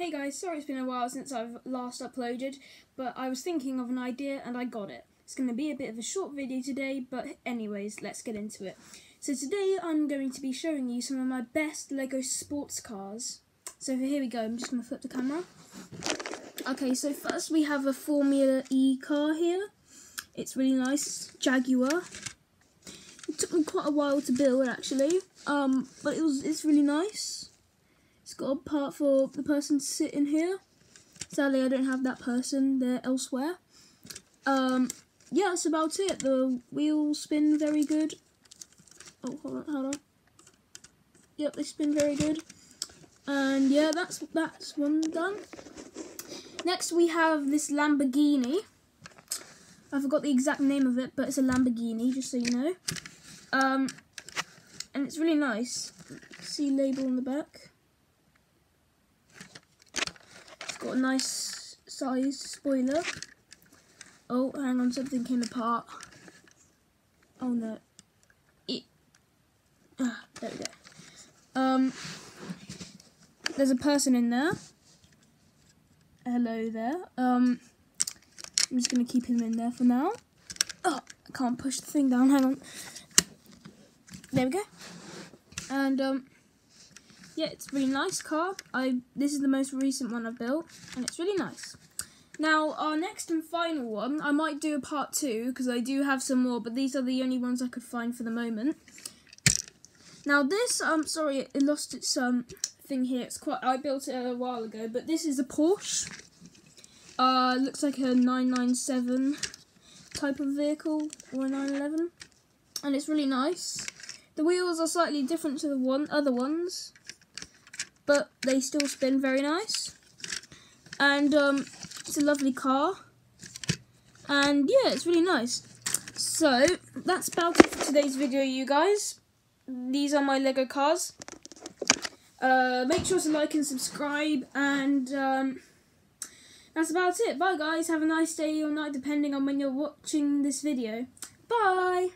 Hey guys, sorry it's been a while since I've last uploaded, but I was thinking of an idea and I got it. It's going to be a bit of a short video today, but anyways, let's get into it. So today I'm going to be showing you some of my best LEGO sports cars. So here we go, I'm just going to flip the camera. Okay, so first we have a Formula E car here. It's really nice, Jaguar. It took me quite a while to build actually, um, but it was it's really nice. It's got a part for the person sitting here. Sadly, I don't have that person. They're elsewhere. Um, yeah, that's about it. The wheels spin very good. Oh, hold on, hold on. Yep, they spin very good. And yeah, that's that's one done. Next, we have this Lamborghini. I forgot the exact name of it, but it's a Lamborghini, just so you know. Um, and it's really nice. See label on the back. Got a nice size spoiler. Oh, hang on, something came apart. Oh no. It, ah, there we go. Um, there's a person in there. Hello there. Um, I'm just to keep him in there for now. Oh, I can't push the thing down, hang on. There we go. And, um, yeah, it's a really nice car. I This is the most recent one I've built, and it's really nice. Now, our next and final one, I might do a part two, because I do have some more, but these are the only ones I could find for the moment. Now this, I'm um, sorry, it lost its um thing here. It's quite. I built it a while ago, but this is a Porsche. Uh, looks like a 997 type of vehicle or a 911, and it's really nice. The wheels are slightly different to the one other ones, but they still spin very nice. And um, it's a lovely car. And yeah, it's really nice. So, that's about it for today's video, you guys. These are my Lego cars. Uh, make sure to like and subscribe, and um, that's about it. Bye, guys. Have a nice day or night, depending on when you're watching this video. Bye!